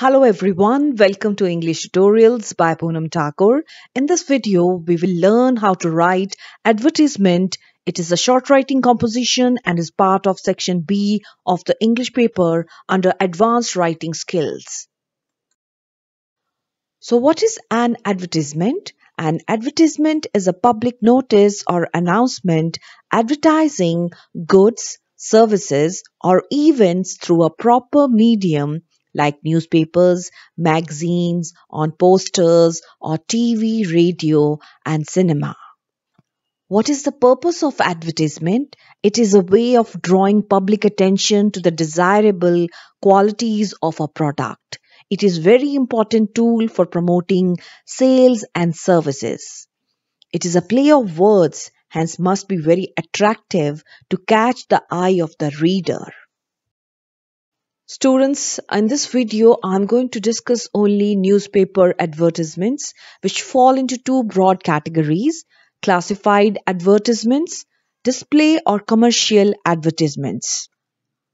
Hello everyone, welcome to English Tutorials by Poonam Thakur. In this video, we will learn how to write advertisement. It is a short writing composition and is part of section B of the English paper under advanced writing skills. So what is an advertisement? An advertisement is a public notice or announcement advertising goods, services or events through a proper medium like newspapers, magazines, on posters, or TV, radio, and cinema. What is the purpose of advertisement? It is a way of drawing public attention to the desirable qualities of a product. It is very important tool for promoting sales and services. It is a play of words, hence must be very attractive to catch the eye of the reader. Students, in this video, I'm going to discuss only newspaper advertisements, which fall into two broad categories, classified advertisements, display or commercial advertisements.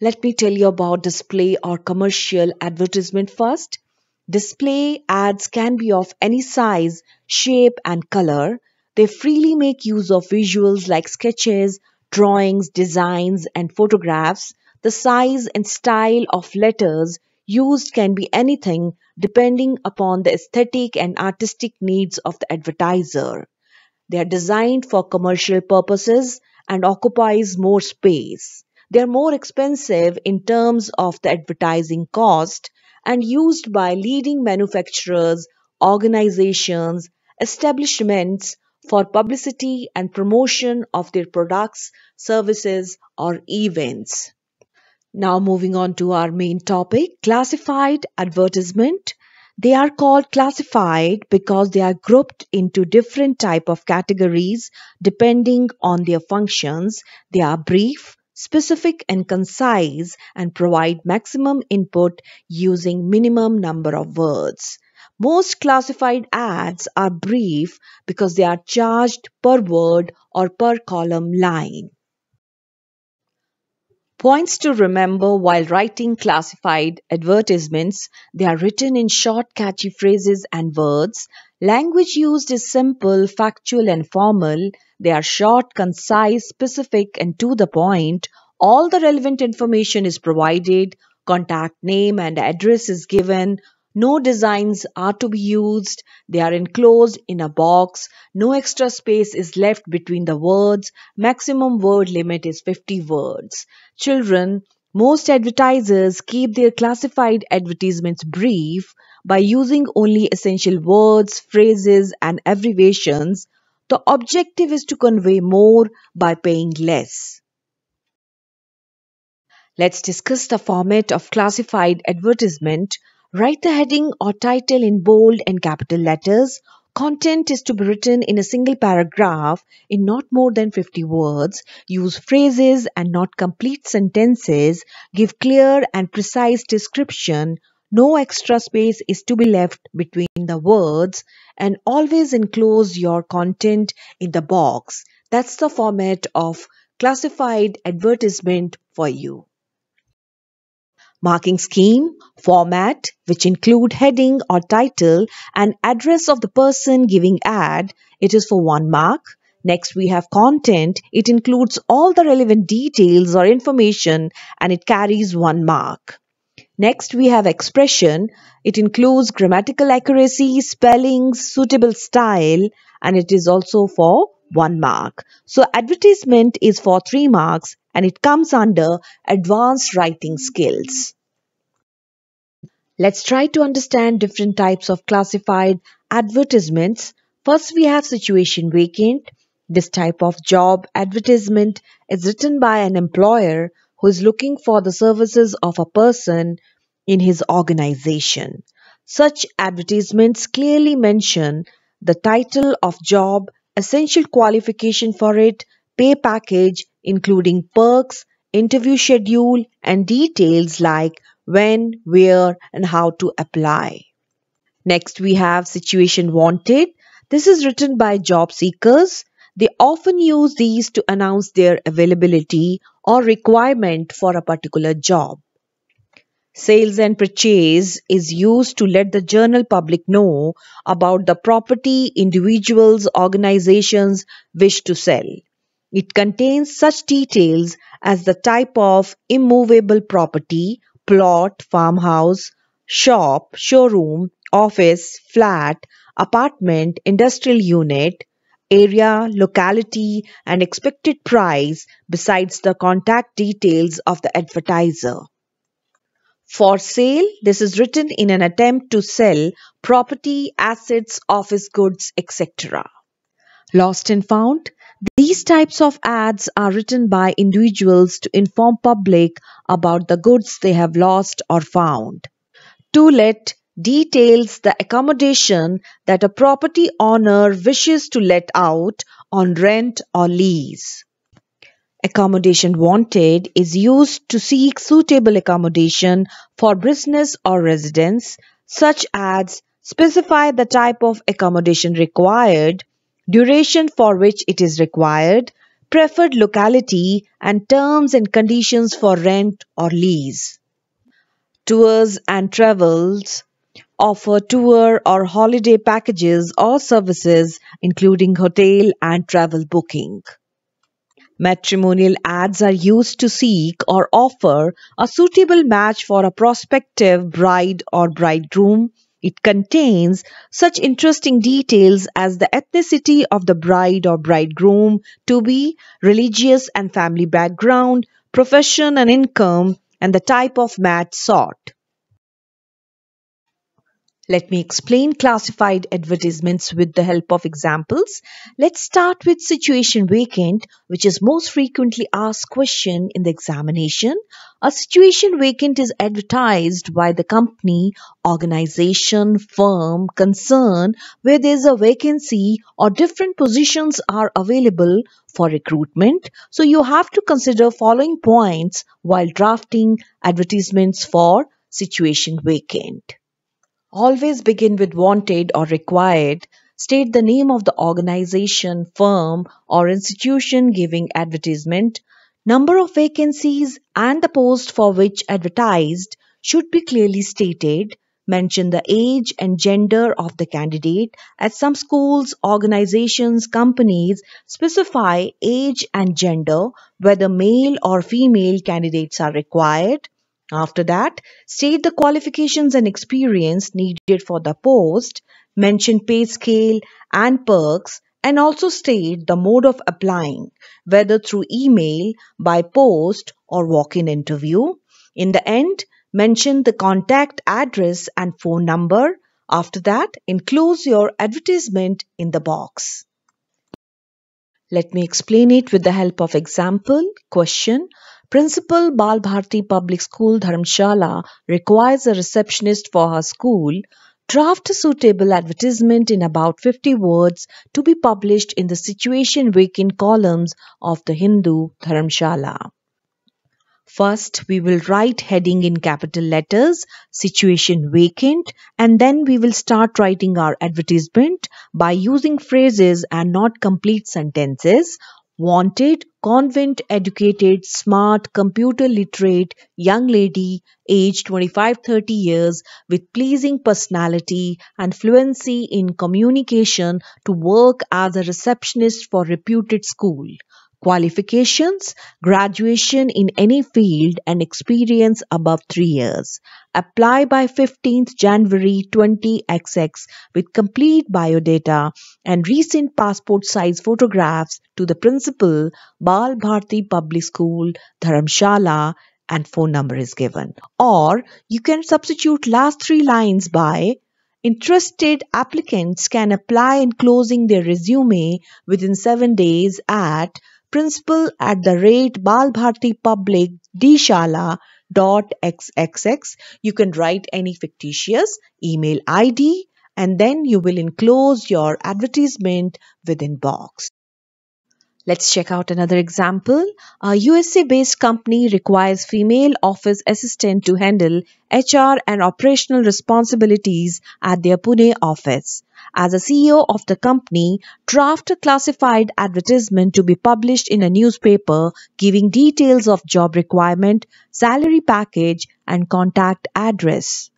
Let me tell you about display or commercial advertisement first. Display ads can be of any size, shape and color. They freely make use of visuals like sketches, drawings, designs and photographs the size and style of letters used can be anything depending upon the aesthetic and artistic needs of the advertiser. They are designed for commercial purposes and occupies more space. They are more expensive in terms of the advertising cost and used by leading manufacturers, organizations, establishments for publicity and promotion of their products, services or events. Now moving on to our main topic, classified advertisement. They are called classified because they are grouped into different type of categories depending on their functions. They are brief, specific and concise and provide maximum input using minimum number of words. Most classified ads are brief because they are charged per word or per column line. Points to remember while writing classified advertisements. They are written in short catchy phrases and words. Language used is simple, factual and formal. They are short, concise, specific and to the point. All the relevant information is provided. Contact name and address is given. No designs are to be used. They are enclosed in a box. No extra space is left between the words. Maximum word limit is 50 words. Children, most advertisers keep their classified advertisements brief by using only essential words, phrases, and abbreviations. The objective is to convey more by paying less. Let's discuss the format of classified advertisement. Write the heading or title in bold and capital letters. Content is to be written in a single paragraph in not more than 50 words. Use phrases and not complete sentences. Give clear and precise description. No extra space is to be left between the words and always enclose your content in the box. That's the format of classified advertisement for you marking scheme, format, which include heading or title and address of the person giving ad, it is for one mark. Next, we have content. It includes all the relevant details or information and it carries one mark. Next, we have expression. It includes grammatical accuracy, spelling, suitable style, and it is also for one mark. So advertisement is for three marks and it comes under advanced writing skills. Let's try to understand different types of classified advertisements. First, we have situation vacant. This type of job advertisement is written by an employer who is looking for the services of a person in his organization. Such advertisements clearly mention the title of job, essential qualification for it, pay package, including perks, interview schedule, and details like when, where, and how to apply. Next, we have situation wanted. This is written by job seekers. They often use these to announce their availability or requirement for a particular job. Sales and purchase is used to let the general public know about the property individuals, organizations wish to sell. It contains such details as the type of immovable property, plot, farmhouse, shop, showroom, office, flat, apartment, industrial unit, area, locality, and expected price besides the contact details of the advertiser. For sale, this is written in an attempt to sell property, assets, office goods, etc. Lost and found. These types of ads are written by individuals to inform public about the goods they have lost or found. To let details the accommodation that a property owner wishes to let out on rent or lease. Accommodation wanted is used to seek suitable accommodation for business or residence. Such ads specify the type of accommodation required, duration for which it is required, preferred locality, and terms and conditions for rent or lease. Tours and travels offer tour or holiday packages or services including hotel and travel booking. Matrimonial ads are used to seek or offer a suitable match for a prospective bride or bridegroom. It contains such interesting details as the ethnicity of the bride or bridegroom to be, religious and family background, profession and income, and the type of match sought. Let me explain classified advertisements with the help of examples. Let's start with situation vacant, which is most frequently asked question in the examination. A situation vacant is advertised by the company, organization, firm, concern where there is a vacancy or different positions are available for recruitment. So you have to consider following points while drafting advertisements for situation vacant. Always begin with wanted or required. State the name of the organization, firm, or institution giving advertisement. Number of vacancies and the post for which advertised should be clearly stated. Mention the age and gender of the candidate. At some schools, organizations, companies specify age and gender, whether male or female candidates are required. After that, state the qualifications and experience needed for the post, mention pay scale and perks, and also state the mode of applying, whether through email, by post, or walk-in interview. In the end, mention the contact address and phone number. After that, enclose your advertisement in the box. Let me explain it with the help of example. Question. Principal Bal Bharti Public School Dharamshala requires a receptionist for her school. Draft a suitable advertisement in about 50 words to be published in the situation vacant columns of the Hindu Dharamshala. First, we will write heading in capital letters, situation vacant, and then we will start writing our advertisement by using phrases and not complete sentences wanted convent educated smart computer literate young lady aged 25 30 years with pleasing personality and fluency in communication to work as a receptionist for reputed school Qualifications Graduation in any field and experience above 3 years. Apply by 15th January 20XX with complete biodata and recent passport size photographs to the principal Bal Bharti Public School, Dharamshala and phone number is given. Or you can substitute last three lines by Interested applicants can apply enclosing their resume within 7 days at principal at the rate balbharti public dshala dot xxx you can write any fictitious email id and then you will enclose your advertisement within box Let's check out another example. A USA based company requires female office assistant to handle HR and operational responsibilities at their Pune office. As a CEO of the company, draft a classified advertisement to be published in a newspaper giving details of job requirement, salary package, and contact address.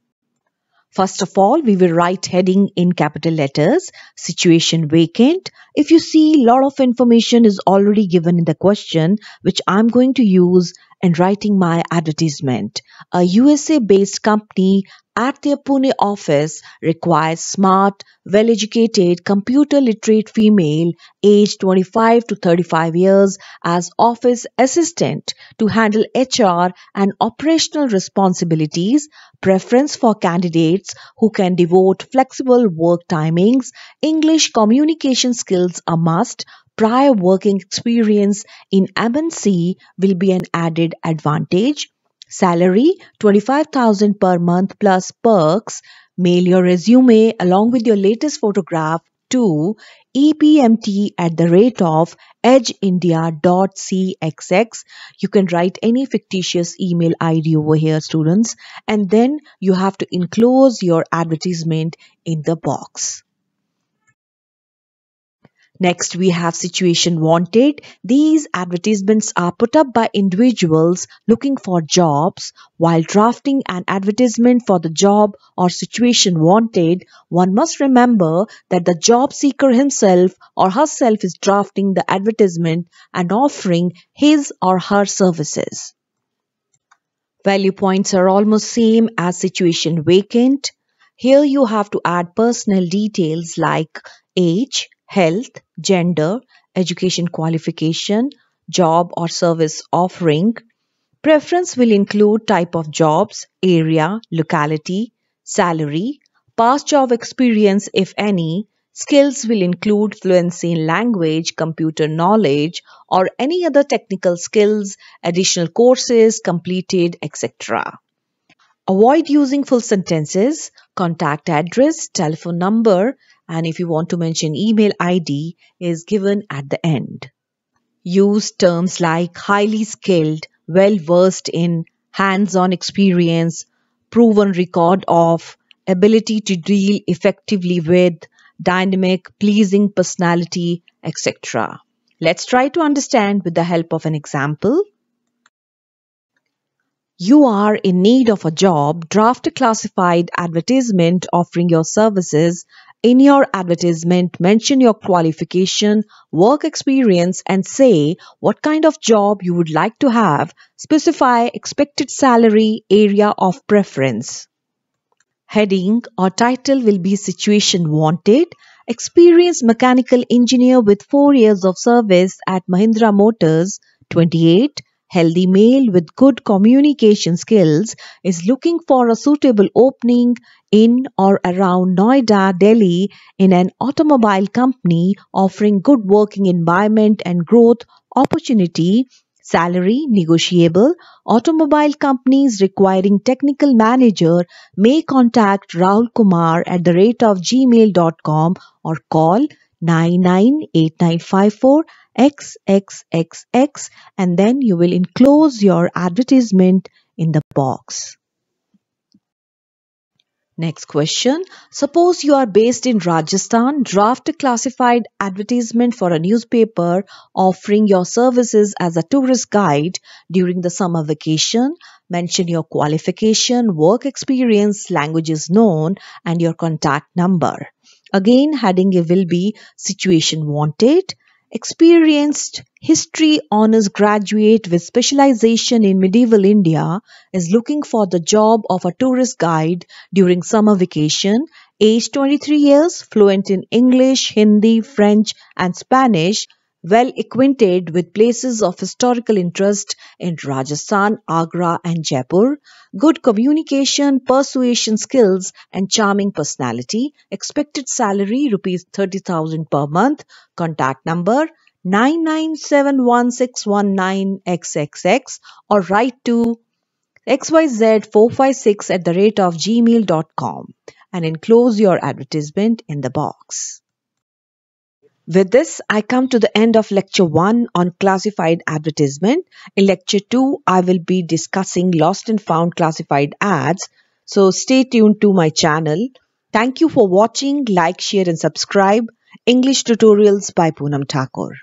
First of all, we will write heading in capital letters, situation vacant. If you see, a lot of information is already given in the question, which I'm going to use in writing my advertisement. A USA based company at their Pune office requires smart, well educated, computer literate female aged 25 to 35 years as office assistant to handle HR and operational responsibilities. Preference for candidates who can devote flexible work timings. English communication skills a must prior working experience in MNC will be an added advantage. Salary 25,000 per month plus perks. Mail your resume along with your latest photograph to epmt at the rate of edgeindia.cxx. You can write any fictitious email ID over here, students, and then you have to enclose your advertisement in the box. Next, we have situation wanted. These advertisements are put up by individuals looking for jobs. While drafting an advertisement for the job or situation wanted, one must remember that the job seeker himself or herself is drafting the advertisement and offering his or her services. Value points are almost same as situation vacant. Here you have to add personal details like age, health, gender, education qualification, job or service offering. Preference will include type of jobs, area, locality, salary, past job experience if any. Skills will include fluency in language, computer knowledge, or any other technical skills, additional courses completed, etc. Avoid using full sentences, contact address, telephone number, and if you want to mention email ID is given at the end. Use terms like highly skilled, well versed in, hands-on experience, proven record of, ability to deal effectively with, dynamic, pleasing personality, etc. Let's try to understand with the help of an example. You are in need of a job, draft a classified advertisement offering your services in your advertisement, mention your qualification, work experience, and say what kind of job you would like to have. Specify expected salary, area of preference. Heading or title will be Situation Wanted. Experienced mechanical engineer with 4 years of service at Mahindra Motors, 28 healthy male with good communication skills is looking for a suitable opening in or around Noida, Delhi in an automobile company offering good working environment and growth opportunity. Salary negotiable. Automobile companies requiring technical manager may contact Rahul Kumar at the rate of gmail.com or call 998954 XXXX and then you will enclose your advertisement in the box. Next question. Suppose you are based in Rajasthan, draft a classified advertisement for a newspaper offering your services as a tourist guide during the summer vacation. Mention your qualification, work experience, languages known, and your contact number. Again, heading A will be situation wanted experienced history honors graduate with specialization in medieval India is looking for the job of a tourist guide during summer vacation, age 23 years, fluent in English, Hindi, French and Spanish, well acquainted with places of historical interest in Rajasthan, Agra, and Jaipur, good communication, persuasion skills, and charming personality. Expected salary rupees 30,000 per month. Contact number 9971619xxx or write to xyz456 at the rate of gmail.com and enclose your advertisement in the box. With this, I come to the end of lecture 1 on classified advertisement. In lecture 2, I will be discussing lost and found classified ads. So stay tuned to my channel. Thank you for watching, like, share and subscribe. English Tutorials by Poonam Thakur.